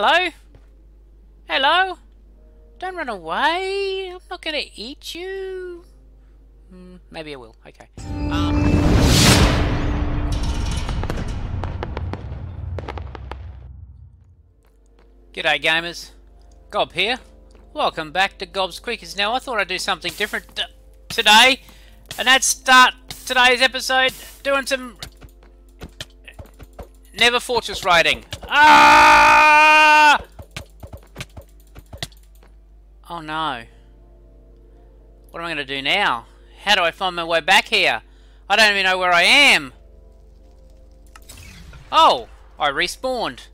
Hello? Hello? Don't run away. I'm not going to eat you. Mm, maybe I will. Okay. Um, G'day gamers. Gob here. Welcome back to Gob's Quickies. Now I thought I'd do something different today. And that's start today's episode doing some Nether Fortress riding. Ah! Oh no. What am I going to do now? How do I find my way back here? I don't even know where I am. Oh, I respawned.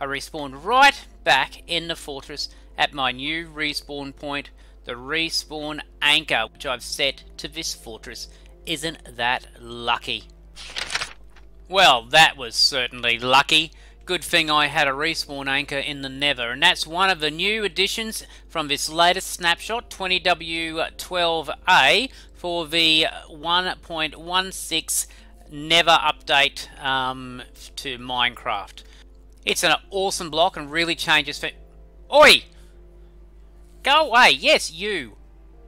I respawned right back in the fortress at my new respawn point, the respawn anchor, which I've set to this fortress. Isn't that lucky? Well, that was certainly lucky. Good thing I had a respawn anchor in the Nether, and that's one of the new additions from this latest snapshot, 20W12A, for the 1.16 nether update um, to Minecraft. It's an awesome block and really changes... Oi! Go away! Yes, you!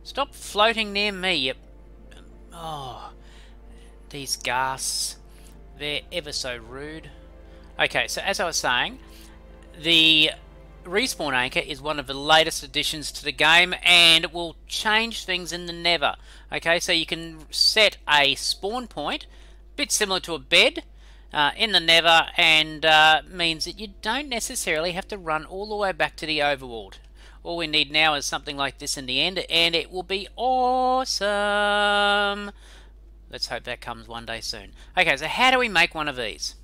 Stop floating near me, you... Oh, these ghasts. They're ever so rude. Okay, so as I was saying, the Respawn Anchor is one of the latest additions to the game and it will change things in the nether. Okay, so you can set a spawn point, bit similar to a bed, uh, in the nether and uh, means that you don't necessarily have to run all the way back to the overworld. All we need now is something like this in the end and it will be awesome. Let's hope that comes one day soon. Okay, so how do we make one of these?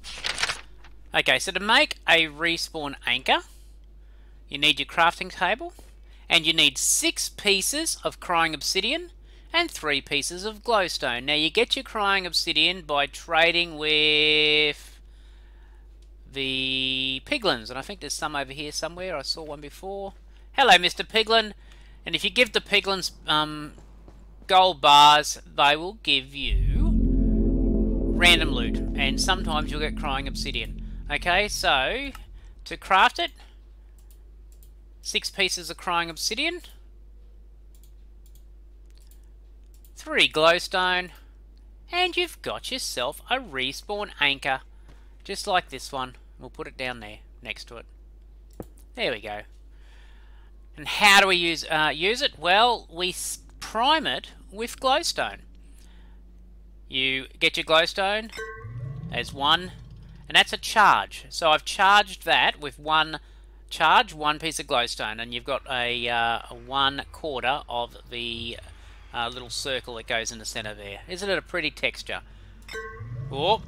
Okay, so to make a respawn anchor, you need your crafting table, and you need six pieces of crying obsidian and three pieces of glowstone. Now you get your crying obsidian by trading with the piglins, and I think there's some over here somewhere. I saw one before. Hello, Mr. Piglin. And if you give the piglins um, gold bars, they will give you random loot, and sometimes you'll get crying obsidian. Okay, so to craft it, six pieces of crying obsidian, three glowstone, and you've got yourself a respawn anchor, just like this one. We'll put it down there next to it. There we go. And how do we use uh, use it? Well, we prime it with glowstone. You get your glowstone as one, and that's a charge. So I've charged that with one charge, one piece of glowstone, and you've got a, uh, one quarter of the uh, little circle that goes in the center there. Isn't it a pretty texture? Oh,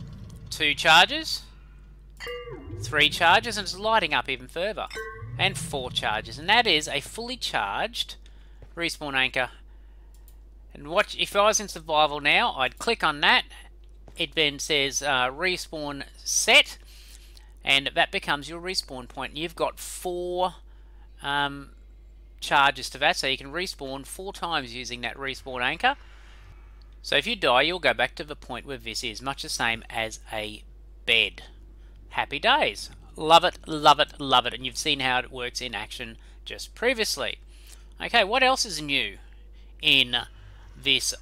two charges, three charges, and it's lighting up even further. And four charges, and that is a fully charged respawn anchor and watch, if I was in survival now, I'd click on that. It then says uh, respawn set, and that becomes your respawn point. You've got four um, charges to that, so you can respawn four times using that respawn anchor. So if you die, you'll go back to the point where this is, much the same as a bed. Happy days. Love it, love it, love it. And you've seen how it works in action just previously. Okay, what else is new in this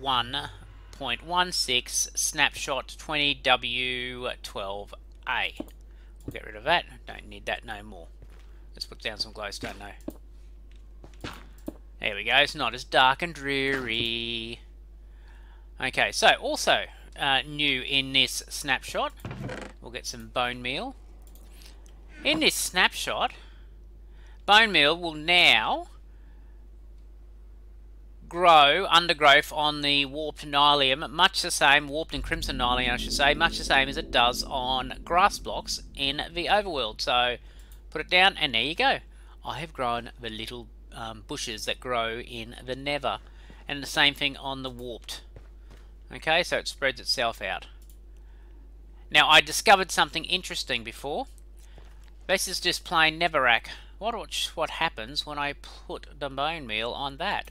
1.16 snapshot 20W12A. We'll get rid of that. Don't need that no more. Let's put down some glowstone though. There we go. It's not as dark and dreary. Okay, so also uh, new in this snapshot, we'll get some bone meal. In this snapshot, bone meal will now grow, undergrowth on the warped nylium, much the same, warped and crimson nylium I should say, much the same as it does on grass blocks in the overworld. So put it down and there you go. I have grown the little um, bushes that grow in the nether. And the same thing on the warped. Okay, so it spreads itself out. Now I discovered something interesting before. This is just plain netherrack. What, what happens when I put the bone meal on that?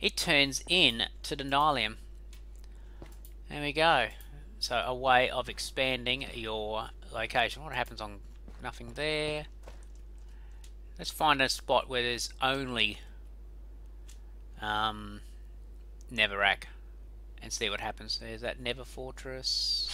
It turns in to the nylium. There we go. So a way of expanding your location. What happens on Nothing there. Let's find a spot where there's only um, Netherrack and see what happens. There's that Nether Fortress.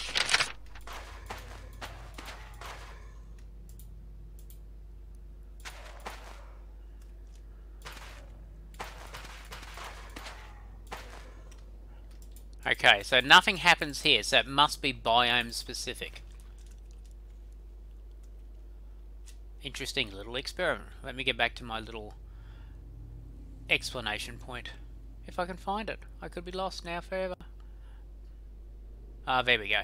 Okay, so nothing happens here, so it must be biome specific. Interesting little experiment. Let me get back to my little explanation point. If I can find it. I could be lost now forever. Ah, there we go.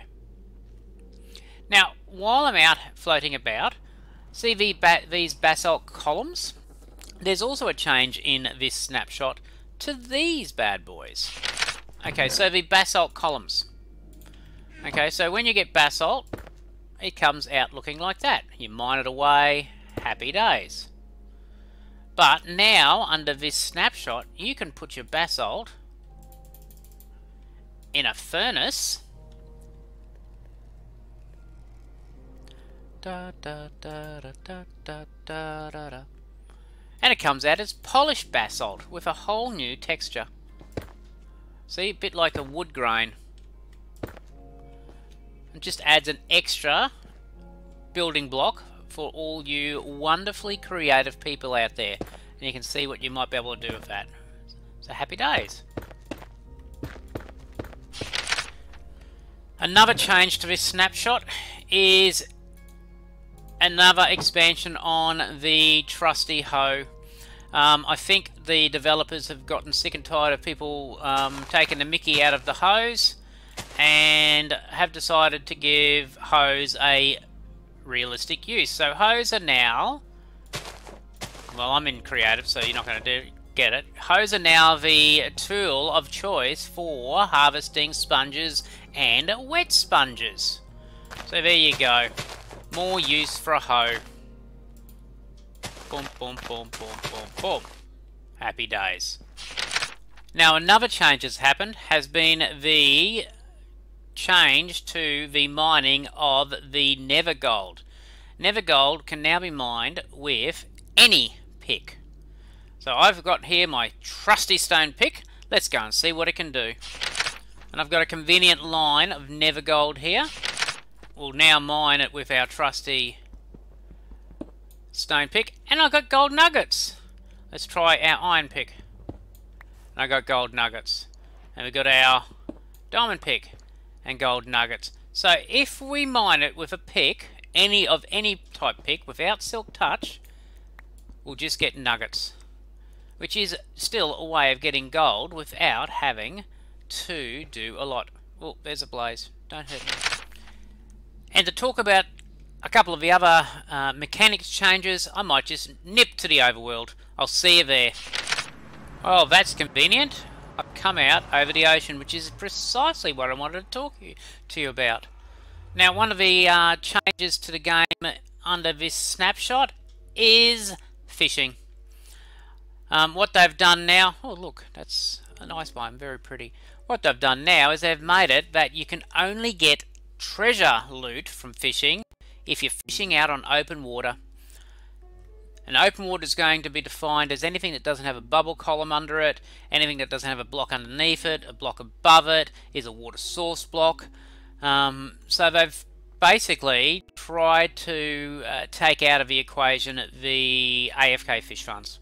Now, while I'm out floating about, see the ba these basalt columns? There's also a change in this snapshot to these bad boys. Okay, so the basalt columns. Okay, so when you get basalt, it comes out looking like that. You mine it away, happy days. But now, under this snapshot, you can put your basalt in a furnace. Da, da, da, da, da, da, da, da. And it comes out as polished basalt with a whole new texture. See, a bit like a wood grain. It just adds an extra building block for all you wonderfully creative people out there. And you can see what you might be able to do with that. So happy days. Another change to this snapshot is another expansion on the trusty hoe um, I think the developers have gotten sick and tired of people um, taking the mickey out of the hose and have decided to give hoes a realistic use. So hoes are now, well I'm in creative so you're not going to do, get it, hoes are now the tool of choice for harvesting sponges and wet sponges. So there you go, more use for a hoe. Boom, boom, boom, boom, boom, boom. Happy days. Now another change that's happened has been the change to the mining of the Nether Gold. Nether Gold can now be mined with any pick. So I've got here my trusty stone pick. Let's go and see what it can do. And I've got a convenient line of Nether Gold here. We'll now mine it with our trusty stone pick, and I got gold nuggets. Let's try our iron pick. And I got gold nuggets. And we got our diamond pick and gold nuggets. So if we mine it with a pick, any of any type pick, without silk touch, we'll just get nuggets. Which is still a way of getting gold without having to do a lot. Oh, there's a blaze. Don't hurt me. And to talk about a couple of the other uh, mechanics changes, I might just nip to the overworld. I'll see you there. Oh, that's convenient. I've come out over the ocean, which is precisely what I wanted to talk to you about. Now, one of the uh, changes to the game under this snapshot is fishing. Um, what they've done now, oh look, that's a nice one, very pretty. What they've done now is they've made it that you can only get treasure loot from fishing if you're fishing out on open water. And open water is going to be defined as anything that doesn't have a bubble column under it, anything that doesn't have a block underneath it, a block above it is a water source block. Um, so they've basically tried to uh, take out of the equation the AFK fish farms.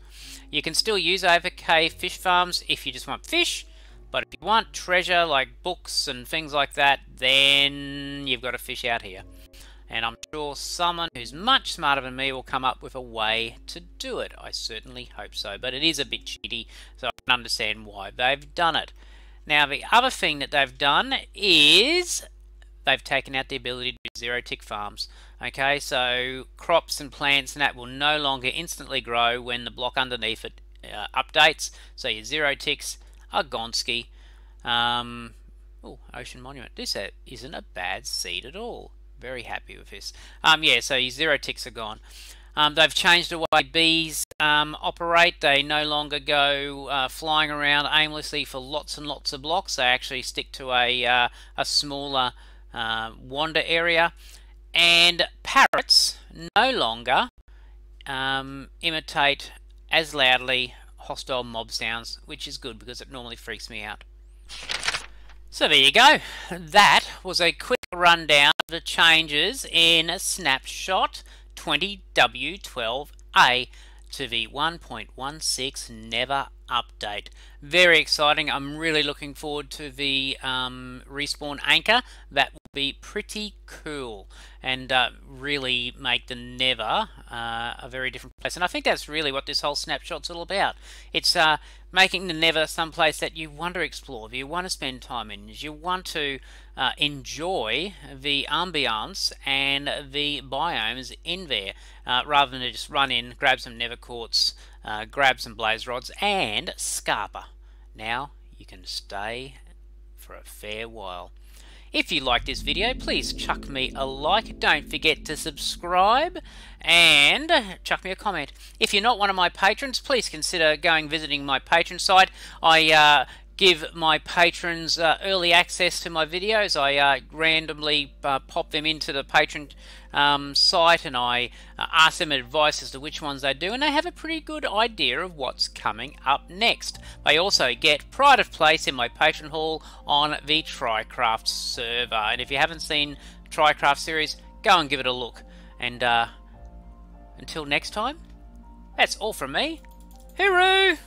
You can still use AFK fish farms if you just want fish, but if you want treasure like books and things like that, then you've got to fish out here and I'm sure someone who's much smarter than me will come up with a way to do it. I certainly hope so, but it is a bit cheaty, so I can understand why they've done it. Now, the other thing that they've done is they've taken out the ability to do zero tick farms. Okay, so crops and plants and that will no longer instantly grow when the block underneath it uh, updates. So your zero ticks are gonski. Um, oh, Ocean Monument. This uh, isn't a bad seed at all. Very happy with this. Um, yeah, so your zero ticks are gone. Um, they've changed the way bees um, operate. They no longer go uh, flying around aimlessly for lots and lots of blocks. They actually stick to a, uh, a smaller uh, wander area. and parrots no longer um, imitate as loudly hostile mob sounds, which is good because it normally freaks me out. So there you go. That was a quick rundown of the changes in Snapshot 20W12A to the 1.16 Nether update. Very exciting. I'm really looking forward to the um, respawn anchor. That be pretty cool and uh, really make the Nether uh, a very different place. And I think that's really what this whole snapshot's all about. It's uh, making the Nether someplace that you want to explore, you want to spend time in, you want to uh, enjoy the ambiance and the biomes in there, uh, rather than just run in, grab some Nether quartz, uh, grab some blaze rods and Scarpa. Now you can stay for a fair while. If you like this video, please chuck me a like. Don't forget to subscribe and chuck me a comment. If you're not one of my patrons, please consider going visiting my patron site. I uh, give my patrons uh, early access to my videos. I uh, randomly uh, pop them into the patron um, site and I uh, ask them advice as to which ones they do, and they have a pretty good idea of what's coming up next. They also get pride of place in my patron hall on the Trycraft server. And if you haven't seen Trycraft series, go and give it a look. And uh, until next time, that's all from me. Hooroo!